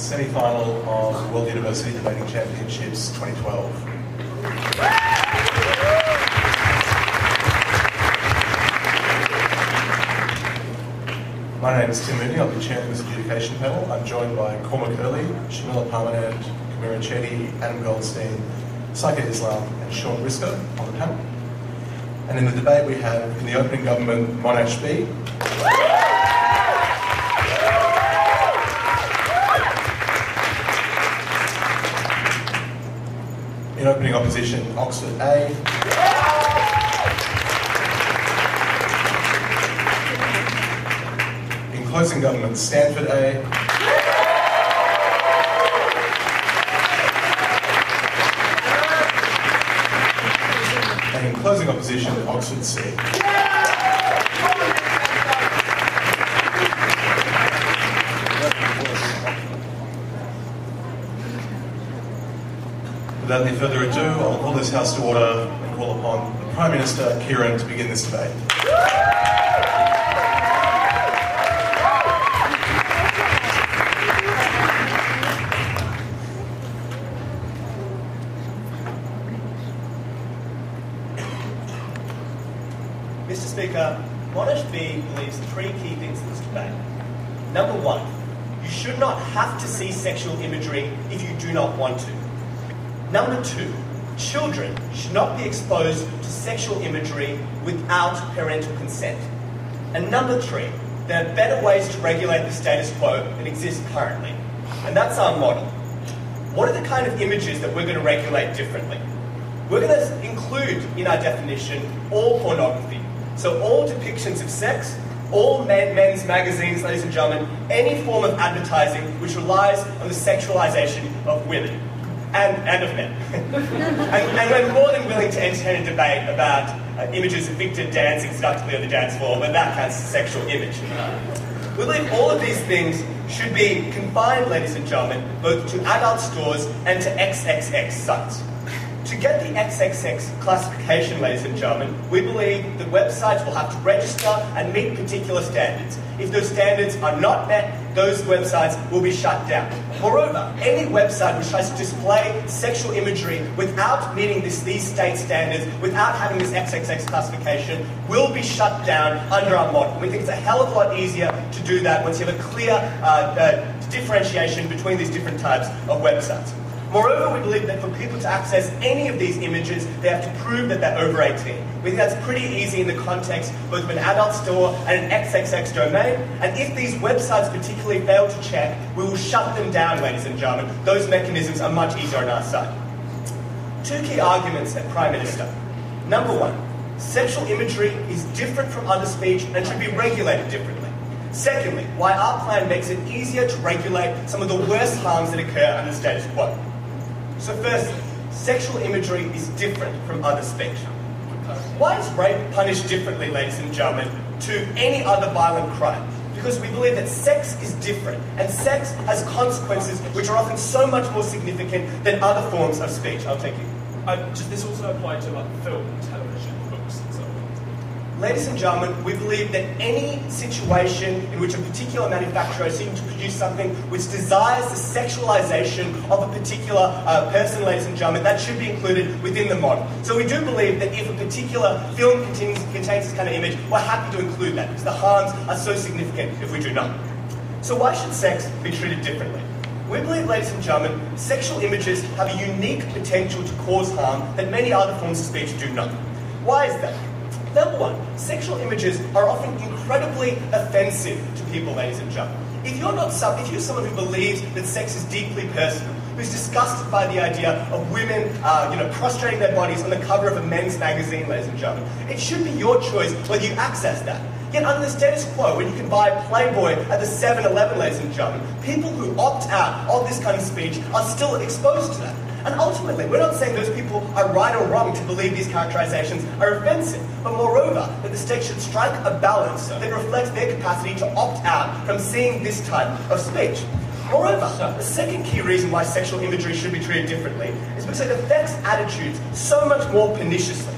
semi-final of the World University Debating Championships 2012. My name is Tim Mooney. I'll be chairing this adjudication panel. I'm joined by Cormac Early, Shamila Parmanand, Kamira Chetty, Adam Goldstein, Saika Islam, and Sean Briscoe on the panel. And in the debate we have in the opening government Monash B. In opening opposition, Oxford A. In closing government, Stanford A. And in closing opposition, Oxford C. Without any further ado, I'll call this House to order and call upon the Prime Minister, Kieran, to begin this debate. Mr. Speaker, Monash B believes three key things in this debate. Number one, you should not have to see sexual imagery if you do not want to. Number two, children should not be exposed to sexual imagery without parental consent. And number three, there are better ways to regulate the status quo that exists currently. And that's our model. What are the kind of images that we're going to regulate differently? We're going to include in our definition all pornography. So all depictions of sex, all men, men's magazines, ladies and gentlemen, any form of advertising which relies on the sexualization of women and, and of men. and, and we're more than willing to entertain a debate about uh, images of Victor dancing seductively on the dance floor, when that counts as a sexual image. We believe all of these things should be confined, ladies and gentlemen, both to adult stores and to XXX sites. To get the XXX classification, ladies and gentlemen, we believe that websites will have to register and meet particular standards. If those standards are not met, those websites will be shut down. Moreover, any website which tries to display sexual imagery without meeting this, these state standards, without having this XXX classification, will be shut down under our model. We think it's a hell of a lot easier to do that once you have a clear uh, uh, differentiation between these different types of websites. Moreover, we believe that for people to access any of these images, they have to prove that they're over 18. We think that's pretty easy in the context both of an adult store and an XXX domain. And if these websites particularly fail to check, we will shut them down, ladies and gentlemen. Those mechanisms are much easier on our side. Two key arguments at Prime Minister. Number one, sexual imagery is different from other speech and should be regulated differently. Secondly, why our plan makes it easier to regulate some of the worst harms that occur under the status quo. So first, sexual imagery is different from other speech. Why is rape punished differently, ladies and gentlemen, to any other violent crime? Because we believe that sex is different, and sex has consequences which are often so much more significant than other forms of speech. I'll take you. Um, does this also apply to like film, and television, books, and so on? Ladies and gentlemen, we believe that any situation in which a particular manufacturer is seeking to produce something which desires the sexualization of a particular uh, person, ladies and gentlemen, that should be included within the model. So we do believe that if a particular film contains, contains this kind of image, we're happy to include that because the harms are so significant if we do not. So why should sex be treated differently? We believe, ladies and gentlemen, sexual images have a unique potential to cause harm that many other forms of speech do not. Why is that? Number one, sexual images are often incredibly offensive to people, ladies and gentlemen. If you're not some, if you're someone who believes that sex is deeply personal, who's disgusted by the idea of women, uh, you know, prostrating their bodies on the cover of a men's magazine, ladies and gentlemen, it should be your choice whether you access that. Yet under the status quo, when you can buy Playboy at the 7-Eleven, ladies and gentlemen, people who opt out of this kind of speech are still exposed to that. And ultimately, we're not saying those people are right or wrong to believe these characterizations are offensive, but moreover, that the state should strike a balance that reflects their capacity to opt out from seeing this type of speech. Moreover, the second key reason why sexual imagery should be treated differently is because it affects attitudes so much more perniciously.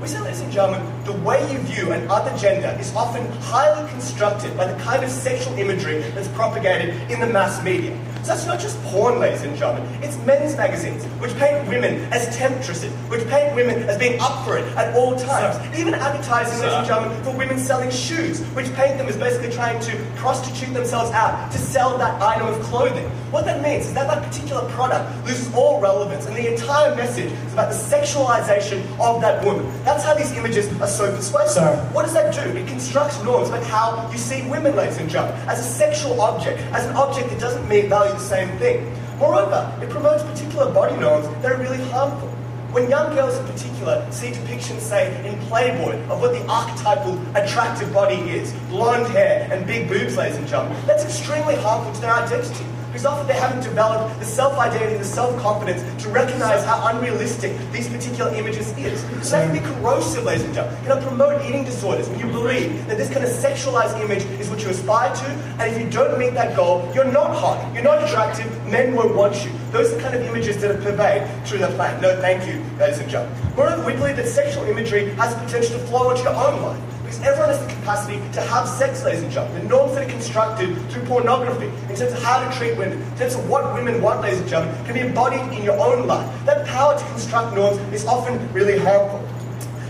We say, ladies and gentlemen, the way you view an other gender is often highly constructed by the kind of sexual imagery that's propagated in the mass media. So that's not just porn, ladies and gentlemen. It's men's magazines, which paint women as temptresses, which paint women as being up for it at all times. Sir. Even advertising, ladies and Sir. gentlemen, for women selling shoes, which paint them as basically trying to prostitute themselves out to sell that item of clothing. What that means is that that particular product loses all relevance, and the entire message is about the sexualization of that woman. That's how these images are so persuasive. Sir. What does that do? It constructs norms about how you see women, ladies and gentlemen, as a sexual object, as an object that doesn't mean value the same thing. Moreover, it promotes particular body norms that are really harmful. When young girls in particular see depictions, say, in Playboy, of what the archetypal attractive body is, blonde hair and big boobs, ladies and gentlemen, that's extremely harmful to their identity. Because often they haven't developed the self-identity, the self-confidence to recognize how unrealistic these particular images is. So that can be corrosive, ladies and gentlemen. It can promote eating disorders when you believe that this kind of sexualized image is what you aspire to, and if you don't meet that goal, you're not hot, you're not attractive, men won't want you. Those are the kind of images that are pervade through the plan. No, thank you, ladies and gentlemen. Moreover, we believe that sexual imagery has the potential to flow into your own life. Because everyone has the capacity to have sex, ladies and gentlemen. The norms that are constructed through pornography, in terms of how to treat women, in terms of what women want, ladies and gentlemen, can be embodied in your own life. That power to construct norms is often really harmful.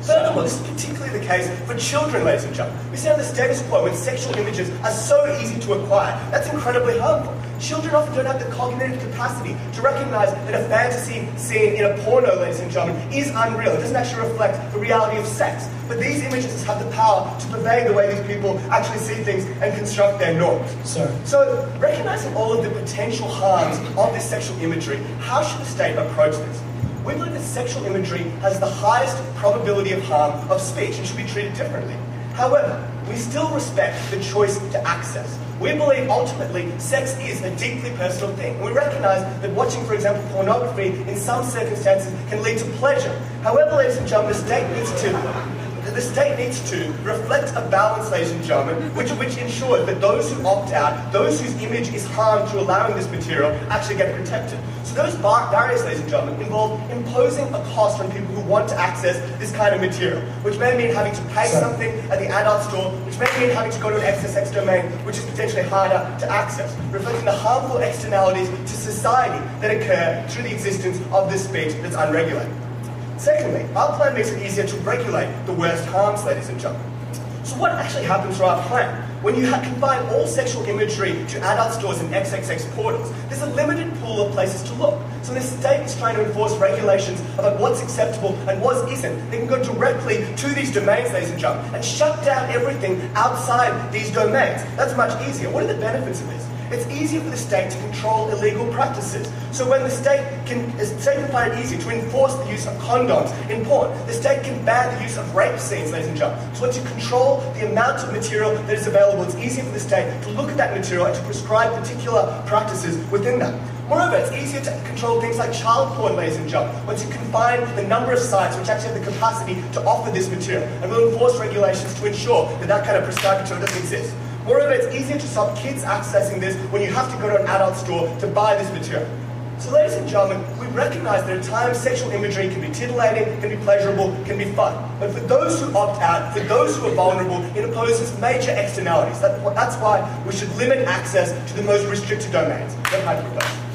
Furthermore, this is particularly the case for children, ladies and gentlemen. We see on the status quo when sexual images are so easy to acquire. That's incredibly harmful. Children often don't have the cognitive capacity to recognize that a fantasy scene in a porno, ladies and gentlemen, is unreal. It doesn't actually reflect the reality of sex. But these images have the power to pervade the way these people actually see things and construct their norms. Sir. So, recognizing all of the potential harms of this sexual imagery, how should the state approach this? We believe that sexual imagery has the highest probability of harm of speech and should be treated differently. However, we still respect the choice to access. We believe ultimately sex is a deeply personal thing. We recognize that watching, for example, pornography in some circumstances can lead to pleasure. However, ladies and gentlemen, the state needs to the state needs to reflect a balance, ladies and gentlemen, which, which ensures that those who opt out, those whose image is harmed through allowing this material, actually get protected. So those bar- barriers, ladies and gentlemen, involve imposing a cost on people who want to access this kind of material, which may mean having to pay something at the adult store, which may mean having to go to an XXX domain, which is potentially harder to access, reflecting the harmful externalities to society that occur through the existence of this speech that's unregulated. Secondly, our plan makes it easier to regulate the worst harms, ladies and gentlemen. So what actually happens through our plan? When you confine all sexual imagery to adult stores and XXX portals, there's a limited pool of places to look. So the state is trying to enforce regulations about what's acceptable and what isn't. They can go directly to these domains, ladies and gentlemen, and shut down everything outside these domains. That's much easier. What are the benefits of this? It's easier for the state to control illegal practices. So when the state can, the state can find it easy to enforce the use of condoms in porn, the state can ban the use of rape scenes, ladies and gentlemen. So once you control the amount of material that is available, it's easier for the state to look at that material and to prescribe particular practices within that. Moreover, it's easier to control things like child porn, ladies and gentlemen, once you confine the number of sites which actually have the capacity to offer this material. And we'll enforce regulations to ensure that that kind of prescribed material doesn't exist. Moreover, it's easier to stop kids accessing this when you have to go to an adult store to buy this material. So, ladies and gentlemen, we recognize that at times sexual imagery can be titillating, can be pleasurable, can be fun. But for those who opt out, for those who are vulnerable, it imposes major externalities. That's why we should limit access to the most restricted domains. That's my proposal.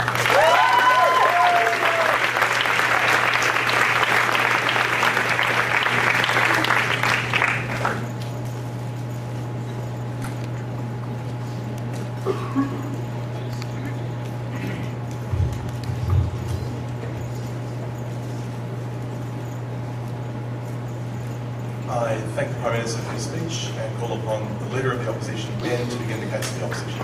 I thank the Prime Minister for his speech and call upon the Leader of the Opposition, Ben, to begin the case of the Opposition.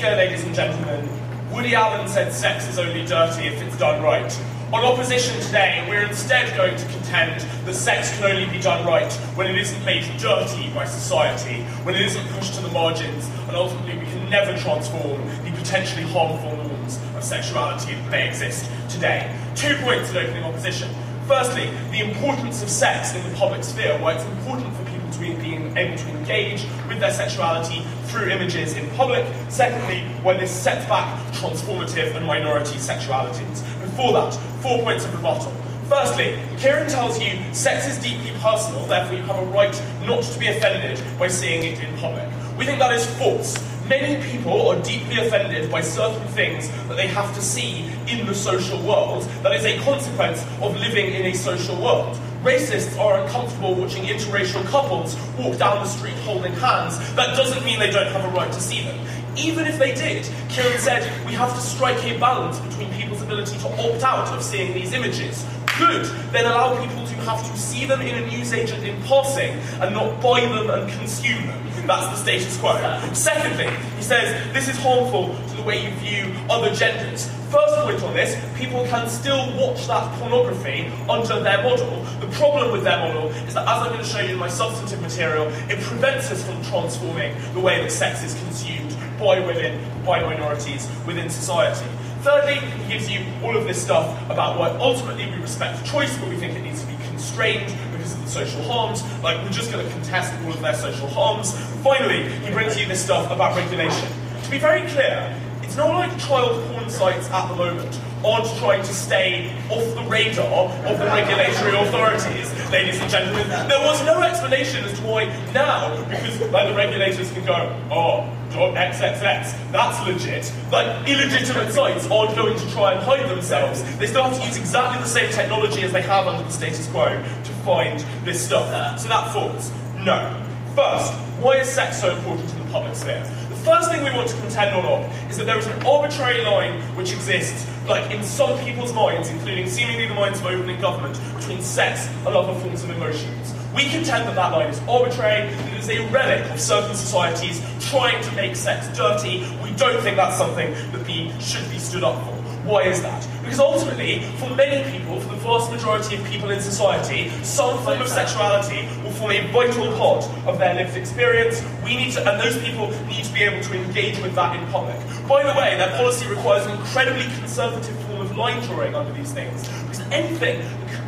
Ladies and gentlemen, Woody Allen said sex is only dirty if it's done right. On opposition today, we're instead going to contend that sex can only be done right when it isn't made dirty by society, when it isn't pushed to the margins, and ultimately we can never transform the potentially harmful norms of sexuality that may exist today. Two points in opening opposition. Firstly, the importance of sex in the public sphere, why it's important for people people to be, being able to engage with their sexuality through images in public. Secondly, when this sets back transformative and minority sexualities. Before that, four points of rebuttal. Firstly, Kieran tells you sex is deeply personal, therefore you have a right not to be offended by seeing it in public. We think that is false. Many people are deeply offended by certain things that they have to see in the social world that is a consequence of living in a social world. Racists are uncomfortable watching interracial couples walk down the street holding hands. That doesn't mean they don't have a right to see them. Even if they did, Kieran said we have to strike a balance between people's ability to opt out of seeing these images. Good, then allow people to have to see them in a newsagent in passing and not buy them and consume them. That's the status quo. Secondly, he says this is harmful to way you view other genders. First point on this, people can still watch that pornography under their model. The problem with their model is that, as I'm going to show you in my substantive material, it prevents us from transforming the way that sex is consumed by women, by minorities within society. Thirdly, he gives you all of this stuff about why ultimately we respect choice, but we think it needs to be constrained because of the social harms. Like, we're just going to contest all of their social harms. Finally, he brings you this stuff about regulation. To be very clear, it's not like child porn sites at the moment aren't trying to stay off the radar of the regulatory authorities, ladies and gentlemen. There was no explanation as to why now, because like, the regulators can go, oh, .xxx, that's legit. Like, illegitimate sites aren't going to try and hide themselves. They still have to use exactly the same technology as they have under the status quo to find this stuff. So that falls. No. First, why is sex so important in the public sphere? The first thing we want to contend on is that there is an arbitrary line which exists, like in some people's minds, including seemingly the minds of opening government, between sex and other forms of emotions. We contend that that line is arbitrary, and it is a relic of certain societies trying to make sex dirty. We don't think that's something that we should be stood up for. Why is that? Because ultimately, for many people, for the vast majority of people in society, some form of sexuality will form a vital part of their lived experience. We need to, and those people need to be able to engage with that in public. By the way, their policy requires an incredibly conservative form of line drawing under these things. Because anything that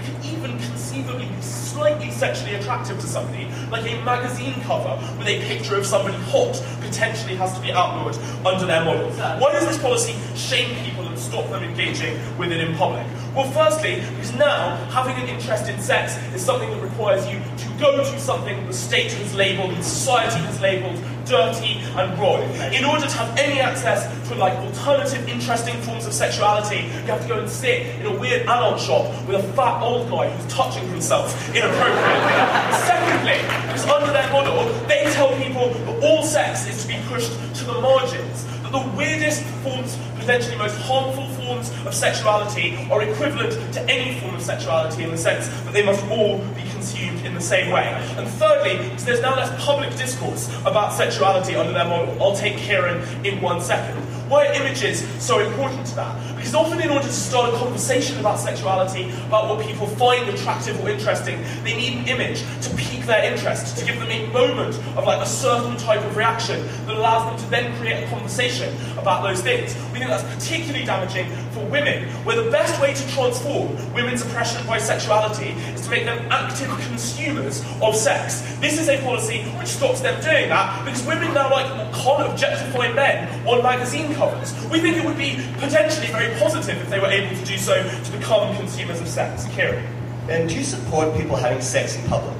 conceivably be slightly sexually attractive to somebody, like a magazine cover with a picture of somebody hot, potentially has to be outlawed under their model. Why does this policy shame people and stop them engaging with it in public? Well, firstly, because now having an interest in sex is something that requires you to go to something the state has labelled society has labelled dirty and wrong. In order to have any access to like alternative, interesting forms of sexuality, you have to go and sit in a weird adult shop with a fat old guy who's touching himself inappropriately. Secondly, because under their model, they tell people that all sex is to be pushed to the margins. That the weirdest forms, potentially most harmful forms of sexuality are equivalent to any form of sexuality in the sense that they must all be consumed in the same way. And thirdly, there's now less public discourse about sexuality under their model. I'll take Kieran in one second. Why are images so important to that? Because often, in order to start a conversation about sexuality, about what people find attractive or interesting, they need an image to pique their interest, to give them a moment of like a certain type of reaction that allows them to then create a conversation about those things. We think that's particularly damaging for women, where the best way to transform women's oppression by sexuality is to make them active consumers of sex. This is a policy which stops them doing that because women now like can't objectify men on magazine covers. We think it would be potentially very positive if they were able to do so to become consumers of sex. Kieran. And do you support people having sex in public?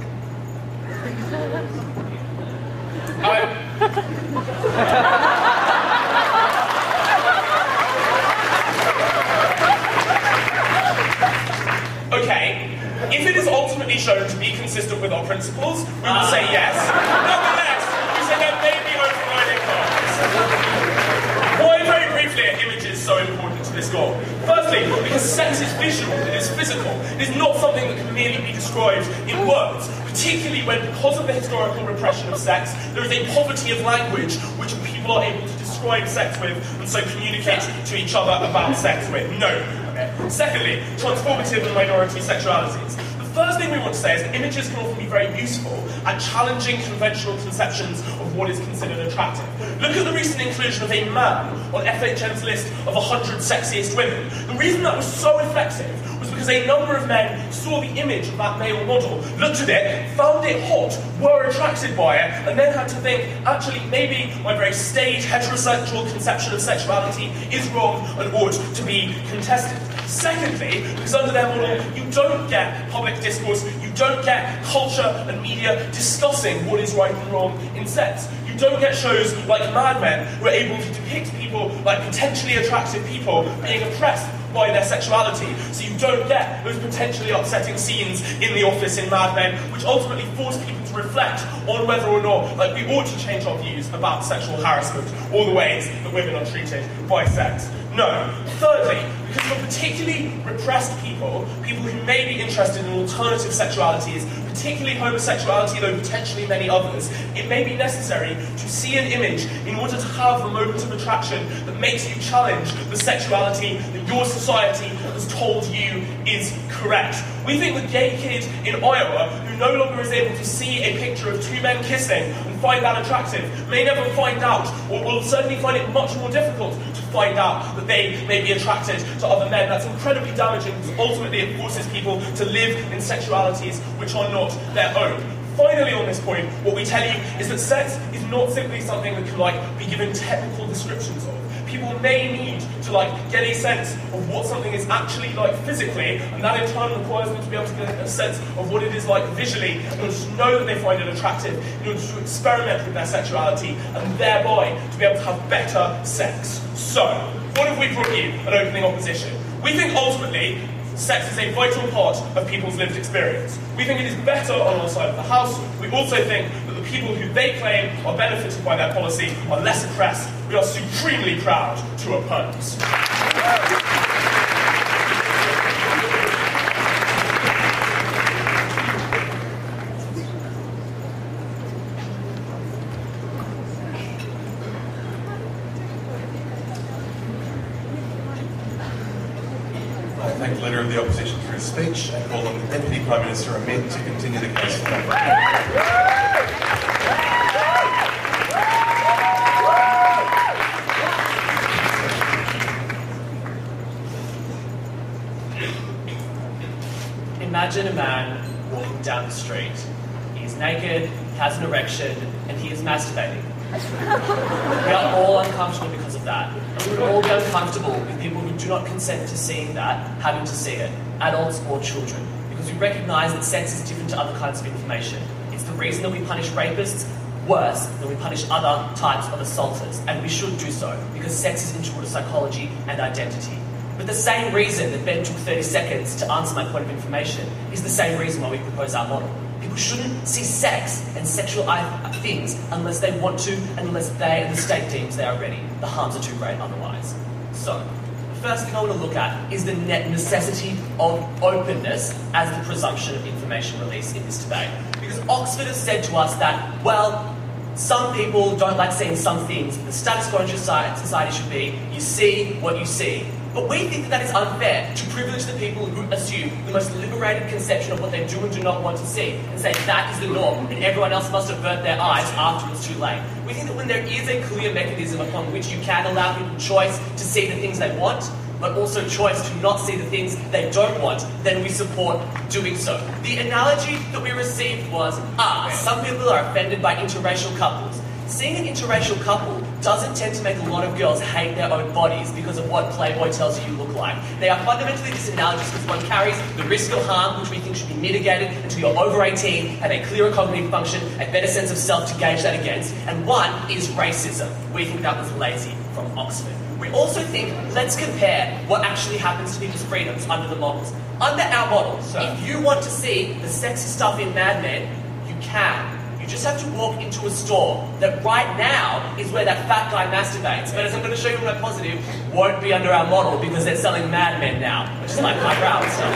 Okay, shown to be consistent with our principles, we will say yes. Nonetheless, we say there may be overriding harms. Why, very briefly, are images so important to this goal? Firstly, because sex is visual, it is physical. It is not something that can merely be described in words, particularly when, because of the historical repression of sex, there is a poverty of language which people are able to describe sex with and so communicate to each other about sex with. No. Secondly, transformative and minority sexualities. First thing we want to say is that images can often be very useful at challenging conventional conceptions of what is considered attractive. Look at the recent inclusion of a man on FHM's list of 100 sexiest women. The reason that was so effective was because a number of men saw the image of that male model, looked at it, found it hot, were attracted by it, and then had to think, actually, maybe my very staid heterosexual conception of sexuality is wrong and ought to be contested. Secondly, because under their model, you don't get public discourse, you don't get culture and media discussing what is right and wrong in sex. You don't get shows like Mad Men who are able to depict people like potentially attractive people being oppressed by their sexuality. So you don't get those potentially upsetting scenes in the office in Mad Men, which ultimately force people to reflect on whether or not like we ought to change our views about sexual harassment or the ways that women are treated by sex. No. Thirdly, because for particularly repressed people, people who may be interested in alternative sexualities, particularly homosexuality, though potentially many others, it may be necessary to see an image in order to have a moment of attraction that makes you challenge the sexuality that your society told you is correct. We think the gay kid in Iowa who no longer is able to see a picture of two men kissing and find that attractive may never find out, or will certainly find it much more difficult to find out that they may be attracted to other men. That's incredibly damaging because ultimately it forces people to live in sexualities which are not their own. Finally, on this point, what we tell you is that sex is not simply something that can like be given technical descriptions of. People may need to like get a sense of what something is actually like physically, and that in turn requires them to be able to get a sense of what it is like visually in order to know that they find it attractive, in order to experiment with their sexuality, and thereby to be able to have better sex. So, what have we brought you at Opening Opposition? We think ultimately sex is a vital part of people's lived experience. We think it is better on our side of the house. We also think that the people who they claim are benefited by their policy are less oppressed. We are supremely proud to oppose. I thank the Leader of the Opposition for his speech and call on the Deputy Prime Minister Ahmed to continue the case for Imagine a man walking down the street. He's naked, has an erection, and he is masturbating. we are all uncomfortable because of that. And we would all be uncomfortable with people who do not consent to seeing that, having to see it, adults or children. Because we recognise that sex is different to other kinds of information. It's the reason that we punish rapists worse than we punish other types of assaulters, and we should do so, because sex is integral to psychology and identity. But the same reason that Ben took 30 seconds to answer my point of information is the same reason why we propose our model. People shouldn't see sex and sexual i- uh, things unless they want to and unless they and the state deems they are ready. The harms are too great otherwise. So, the first thing I want to look at is the net necessity of openness as the presumption of information release in this debate. Because Oxford has said to us that, well, some people don't like seeing some things. The status quo in society should be you see what you see. But we think that that is unfair to privilege the people who assume the most liberated conception of what they do and do not want to see and say that is the norm and everyone else must avert their eyes after it's too late. We think that when there is a clear mechanism upon which you can allow people choice to see the things they want, but also choice to not see the things they don't want, then we support doing so. The analogy that we received was, ah, some people are offended by interracial couples. Seeing an interracial couple doesn't tend to make a lot of girls hate their own bodies because of what Playboy tells you you look like. They are fundamentally disanalogous because one carries the risk of harm, which we think should be mitigated until you're over 18, have a clearer cognitive function, a better sense of self to gauge that against, and one is racism. We think that was lazy from Oxford. We also think, let's compare what actually happens to people's freedoms under the models. Under our model, if you want to see the sexy stuff in Mad Men, you can. Just have to walk into a store that right now is where that fat guy masturbates. But as I'm going to show you in my positive, won't be under our model because they're selling Mad Men now, which is like highbrow and stuff.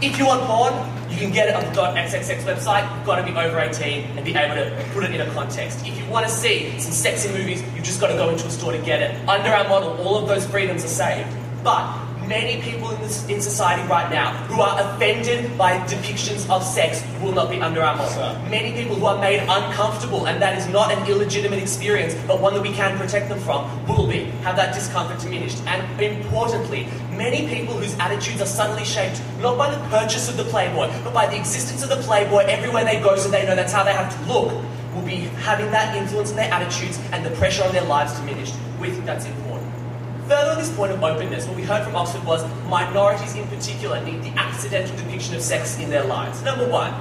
if you want porn, you can get it on the .xxx website. You've got to be over 18 and be able to put it in a context. If you want to see some sexy movies, you've just got to go into a store to get it. Under our model, all of those freedoms are saved. But many people in, this, in society right now who are offended by depictions of sex will not be under our model. Many people who are made uncomfortable, and that is not an illegitimate experience, but one that we can protect them from, will be, have that discomfort diminished. And importantly, many people whose attitudes are subtly shaped not by the purchase of the Playboy, but by the existence of the Playboy everywhere they go so they know that's how they have to look, will be having that influence in their attitudes and the pressure on their lives diminished. We think that's important. Further on this point of openness, what we heard from Oxford was minorities in particular need the accidental depiction of sex in their lives. Number one,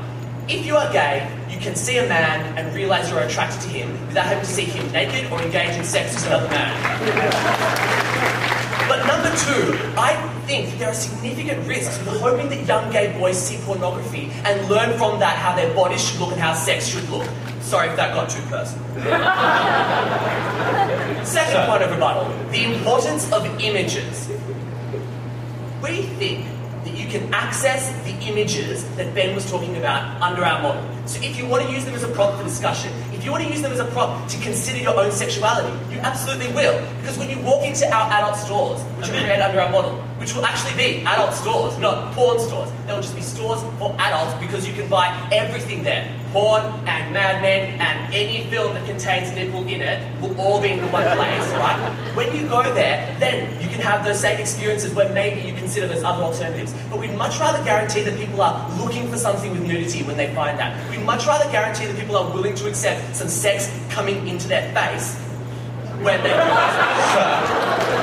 if you are gay, you can see a man and realise you're attracted to him without having to see him naked or engage in sex with another man. But number two, I think there are significant risks with hoping that young gay boys see pornography and learn from that how their bodies should look and how sex should look. Sorry if that got too personal. Second point of rebuttal the importance of images. We think that you can access the images that Ben was talking about under our model. So if you want to use them as a prompt for discussion, if you want to use them as a prop to consider your own sexuality, you absolutely will. Because when you walk into our adult stores, which are created under our model, which will actually be adult stores, not porn stores, they will just be stores for adults because you can buy everything there. Porn and Mad Men and any film that contains nipple in it will all be in the one place, right? When you go there, then you can have those same experiences where maybe you consider those other alternatives. But we'd much rather guarantee that people are looking for something with nudity when they find that. We'd much rather guarantee that people are willing to accept some sex coming into their face when they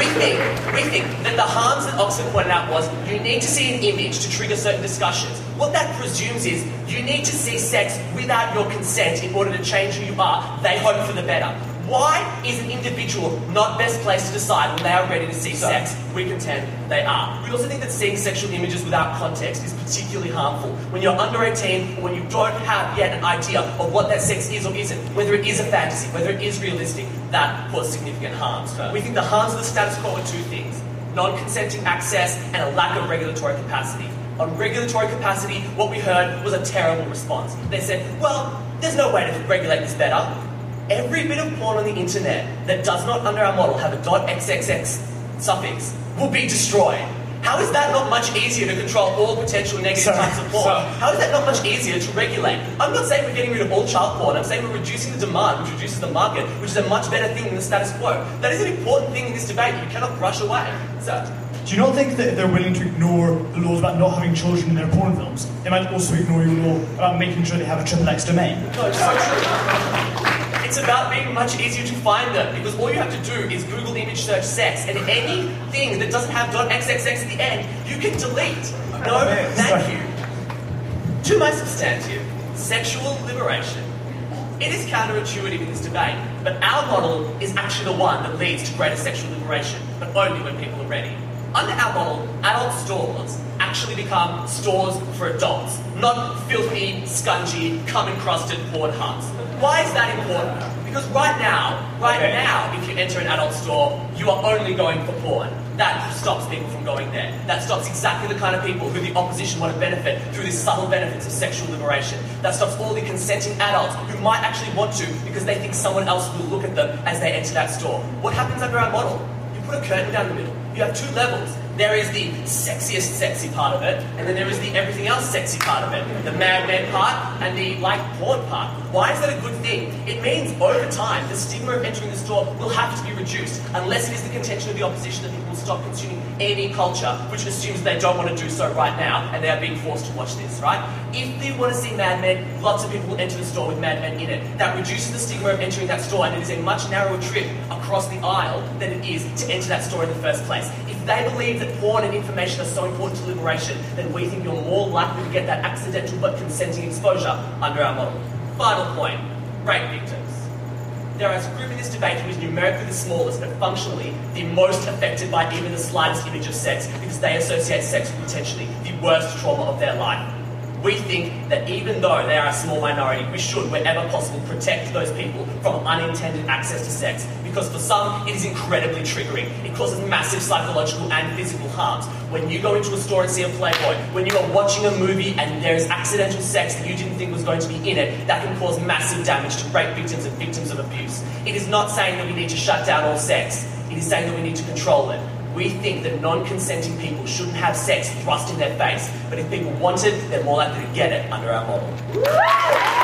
we think, we think that the harms that Oxford pointed out was you need to see an image to trigger certain discussions. What that presumes is you need to see sex without your consent in order to change who you are. They hope for the better. Why is an individual not best placed to decide when they are ready to see sex? We contend they are. We also think that seeing sexual images without context is particularly harmful. When you're under 18 or when you don't have yet an idea of what that sex is or isn't, whether it is a fantasy, whether it is realistic, that causes significant harms. We think the harms of the status quo are two things non-consenting access and a lack of regulatory capacity. On regulatory capacity, what we heard was a terrible response. They said, well, there's no way to regulate this better every bit of porn on the internet that does not, under our model, have a .xxx suffix will be destroyed. How is that not much easier to control all potential negative types of porn? sorry. How is that not much easier to regulate? I'm not saying we're getting rid of all child porn. I'm saying we're reducing the demand, which reduces the market, which is a much better thing than the status quo. That is an important thing in this debate. You cannot brush away. So, Do you not think that if they're willing to ignore the laws about not having children in their porn films, they might also ignore your law about making sure they have a triple X domain? No, it's so true. It's being much easier to find them because all you have to do is Google image search sex and anything that doesn't have .xxx at the end, you can delete. No, thank you. To my substantive, sexual liberation. It is counterintuitive in this debate, but our model is actually the one that leads to greater sexual liberation, but only when people are ready. Under our model, adult stores actually become stores for adults, not filthy, scungy, cum-encrusted porn huts. Why is that important? Because right now, right Okay. now, if you enter an adult store, you are only going for porn. That stops people from going there. That stops exactly the kind of people who the opposition want to benefit through these subtle benefits of sexual liberation. That stops all the consenting adults who might actually want to because they think someone else will look at them as they enter that store. What happens under our model? You put a curtain down the middle. You have two levels. There is the sexiest sexy part of it, and then there is the everything else sexy part of it. The mad men part and the like porn part. Why is that a good thing? It means over time the stigma of entering the store will have to be reduced, unless it is the contention of the opposition that people will stop consuming any culture, which assumes they don't want to do so right now, and they are being forced to watch this, right? If they want to see Mad Men, lots of people will enter the store with Mad Men in it. That reduces the stigma of entering that store, and it is a much narrower trip across the aisle than it is to enter that store in the first place. If they believe that porn and information are so important to liberation, that we think you're more likely to get that accidental but consenting exposure under our model. Final point rape victims. There is a group in this debate who is numerically the smallest, but functionally the most affected by even the slightest image of sex because they associate sex with potentially the worst trauma of their life. We think that even though they are a small minority, we should, wherever possible, protect those people from unintended access to sex. Because for some, it is incredibly triggering. It causes massive psychological and physical harms. When you go into a store and see a Playboy, when you are watching a movie and there is accidental sex that you didn't think was going to be in it, that can cause massive damage to rape victims and victims of abuse. It is not saying that we need to shut down all sex. It is saying that we need to control it. We think that non-consenting people shouldn't have sex thrust in their face, but if people want it, they're more likely to get it under our model.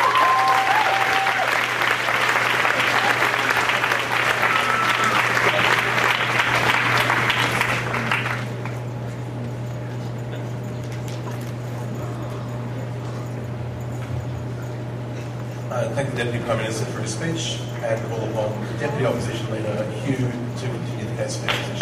Uh, thank the Deputy Prime Minister for his speech and call upon Deputy Opposition Leader Hugh to continue the case for his.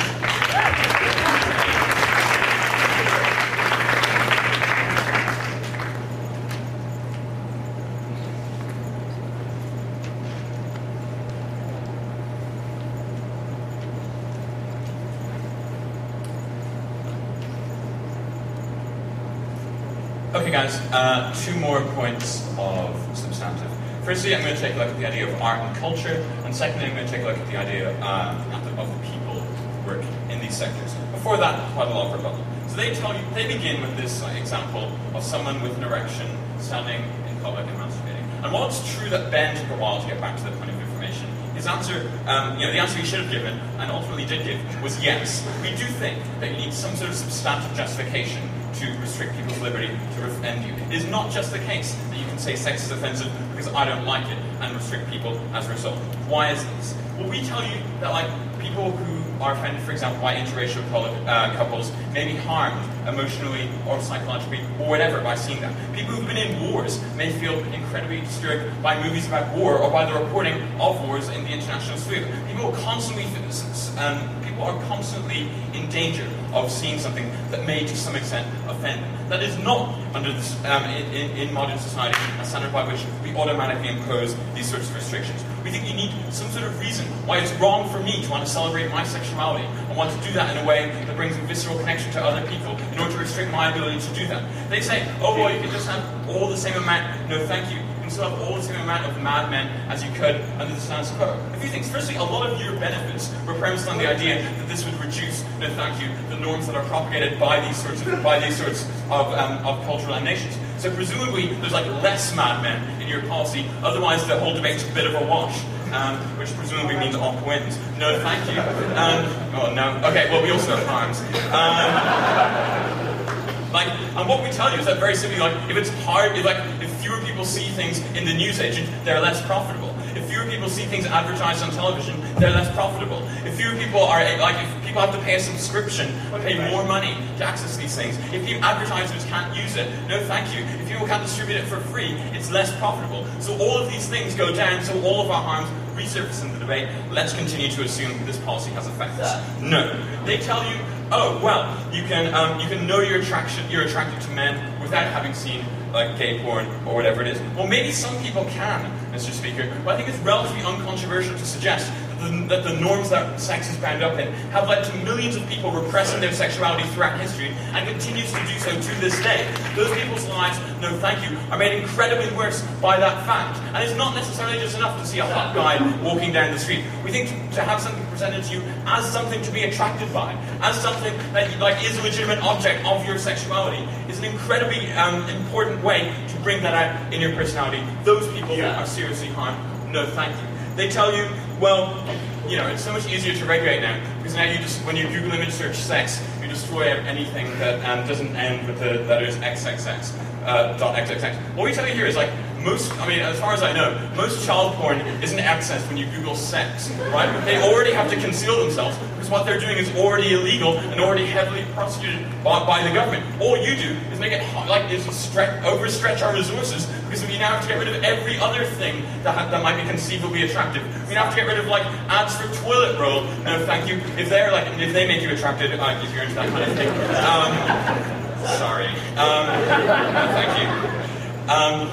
Okay, guys, uh, two more points. Firstly, I'm going to take a look at the idea of art and culture, and secondly, I'm going to take a look at the idea uh, of the- people who work in these sectors. Before that, quite a lot of rebuttal. So they tell you, they begin with this example of someone with an erection standing in public and masturbating. And while it's true that Ben took a while to get back to the point of information, his answer, um, you know, the answer he should have given, and ultimately did give, was yes. We do think that you need some sort of substantive justification to restrict people's liberty to offend you. It is not just the case that you can say sex is offensive because I don't like it and restrict people as a result. Why is this? Well, we tell you that like people who are offended, for example, by interracial uh, couples may be harmed emotionally or psychologically or whatever by seeing that. People who've been in wars may feel incredibly disturbed by movies about war or by the reporting of wars in the international sphere. People are constantly um, people are constantly in danger of seeing something that may, to some extent, offend. That is not under this, um, in, in, modern society a standard by which we automatically impose these sorts of restrictions. We think you need some sort of reason why it's wrong for me to want to celebrate my sexuality and want to do that in a way that brings a visceral connection to other people in order to restrict my ability to do that. They say, oh, well, you can just have all the same amount. No, thank you. Can have all the same amount of Mad Men as you could under the status quo. A few things. Firstly, a lot of your benefits were premised on the idea that this would reduce, no thank you, the norms that are propagated by these sorts of by these sorts of, um, of cultural emanations. So presumably there's like less Mad Men in your policy, otherwise the whole debate's a bit of a wash. Um, which presumably means Op wins. No, thank you. Um, oh no. Okay, well we also have harms. Um, like, and what we tell you is that very simply, like, if it's hard, if like, if fewer people see things in the newsagent, they're less profitable. If fewer people see things advertised on television, they're less profitable. If fewer people are like, if people have to pay a subscription, pay more money to access these things. If you advertisers can't use it, no, thank you. If people can't distribute it for free, it's less profitable. So all of these things go down. So all of our harms resurface in the debate. Let's continue to assume this policy has effects. No, they tell you oh well, you can um, you can know your attraction you're attracted to men without having seen like gay porn or whatever it is. Well, maybe some people can, Mr. Speaker, but I think it's relatively uncontroversial to suggest the, that the norms that sex is bound up in have led to millions of people repressing their sexuality throughout history and continues to do so to this day. Those people's lives, no thank you, are made incredibly worse by that fact. And it's not necessarily just enough to see a hot guy walking down the street. We think to, to have something presented to you as something to be attracted by, as something that like is a legitimate object of your sexuality, is an incredibly um, important way to bring that out in your personality. Those people are seriously harmed. No, thank you. They tell you, well, you know, it's so much easier to regulate now because now you just, when you Google image search sex, you destroy anything that um, doesn't end with the letters XXX. Uh, XXX. What we tell you here is like most, I mean, as far as I know, most child porn isn't accessed when you Google sex, right? They already have to conceal themselves because what they're doing is already illegal and already heavily prosecuted by, by the government. All you do is make it like is stretch, overstretch our resources because we now have to get rid of every other thing that, ha- that might be conceivably attractive. We now have to get rid of like ads for toilet roll. No, thank you. If they're like, if they make you attracted, uh, if you're into that kind of thing. Um, sorry. Um, thank you. Um,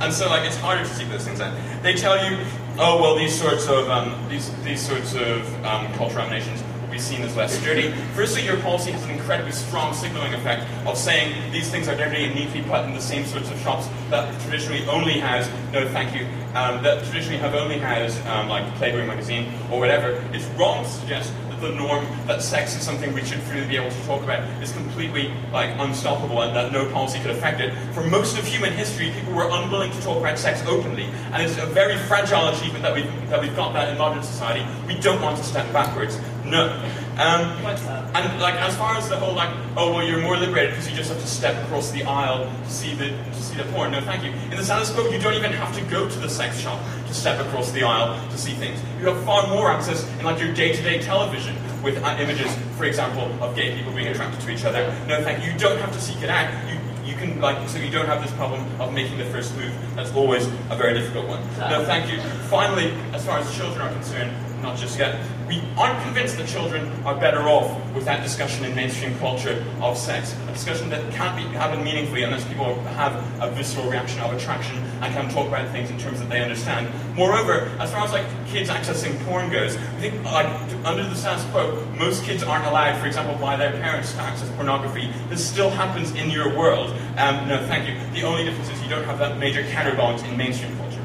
and so, like, it's harder to seek those things out. They tell you, oh well, these sorts of um, these these sorts of um, cultural emanations will be seen as less dirty. Firstly, your policy has an incredibly strong signaling effect of saying these things are dirty need to be put in the same sorts of shops that traditionally only has no, thank you, um, that traditionally have only has um, like Playboy magazine or whatever. It's wrong to suggest the norm that sex is something we should freely be able to talk about is completely like unstoppable and that no policy could affect it. For most of human history, people were unwilling to talk about sex openly, and it's a very fragile achievement that we've that we've got that in modern society. We don't want to step backwards. No. Um, What's that? and like as far as the whole like, oh well, you're more liberated because you just have to step across the aisle to see the to see the porn. No, thank you. In the status quo, you don't even have to go to the sex shop to step across the aisle to see things. You have far more access in like your day-to-day television with uh, images, for example, of gay people being attracted to each other. No, thank you. You don't have to seek it out. You you can like so you don't have this problem of making the first move. That's always a very difficult one. No, thank you. Finally, as far as children are concerned, not just yet. We aren't convinced that children are better off with that discussion in mainstream culture of sex. A discussion that can't be happen meaningfully unless people have a visceral reaction of attraction and can talk about things in terms that they understand. Moreover, as far as like kids accessing porn goes, I think like under the status quo, most kids aren't allowed, for example, by their parents to access pornography. This still happens in your world. Um, no, thank you. The only difference is you don't have that major counterbalance in mainstream culture.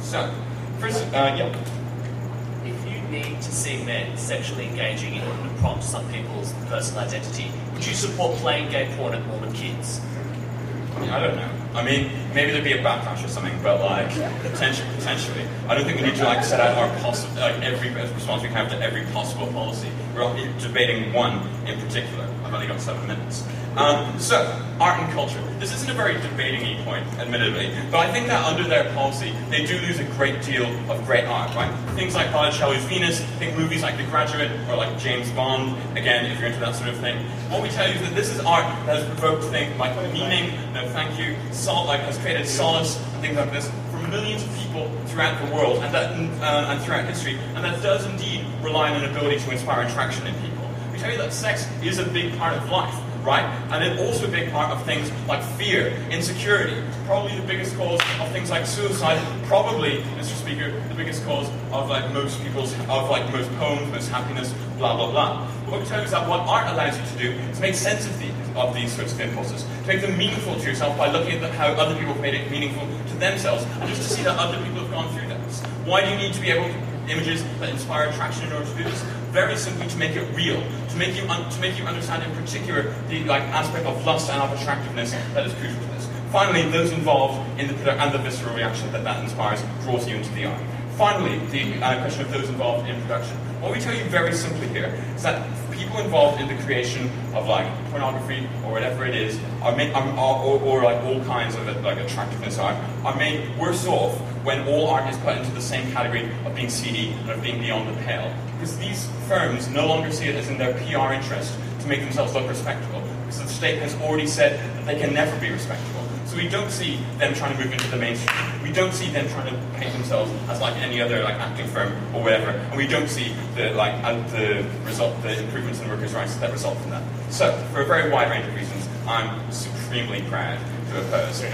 So, first, uh, yeah. Need to see men sexually engaging in order to prompt some people's personal identity, would you support playing gay porn at Mormon kids? I don't know. I mean, maybe there'd be a backlash or something, but like potentially, potentially, I don't think we need to like set out our possible like every response we have to every possible policy. We're debating one in particular. I've only got seven minutes. Um, so, art and culture. This isn't a very debating point, admittedly, but I think that under their policy, they do lose a great deal of great art, right? Things like Botticelli's Venus, think movies like The Graduate or like James Bond, again, if you're into that sort of thing. What we tell you is that this is art that has provoked things like meaning, no thank you, salt, like has created solace and things like this for millions of people throughout the world and, that, uh, and throughout history, and that does indeed rely on an ability to inspire attraction in people. Tell you that sex is a big part of life right? And it's also a big part of things like fear, insecurity, probably the biggest cause of things like suicide, probably, Mr. Speaker, the biggest cause of like most people's, of like most poems, most happiness, blah, blah, blah. But what we tell you is that what art allows you to do is make sense of these, of these sorts of impulses, to make them meaningful to yourself by looking at the, how other people have made it meaningful to themselves, and just to see that other people have gone through this. Why do you need to be able to images that inspire attraction in order to do this? Very simply to make it real, to make you to make you understand in particular the like aspect of lust and of attractiveness that is crucial to this. Finally, those involved in the and the visceral reaction that that inspires draws you into the art. Finally, the uh, question of those involved in production. What we tell you very simply here is that people involved in the creation of like pornography or whatever it is are made, are, or, or like all kinds of like attractiveness art are made worse off when all art is put into the same category of being seedy and of being beyond the pale. Because these firms no longer see it as in their PR interest to make themselves look respectable. Because the state has already said that they can never be respectable. So we don't see them trying to move into the mainstream. We don't see them trying to paint themselves as like any other like acting firm or whatever. And we don't see the like uh, the result, the improvements in workers' rights that result from that. So for a very wide range of reasons, I'm supremely proud to oppose.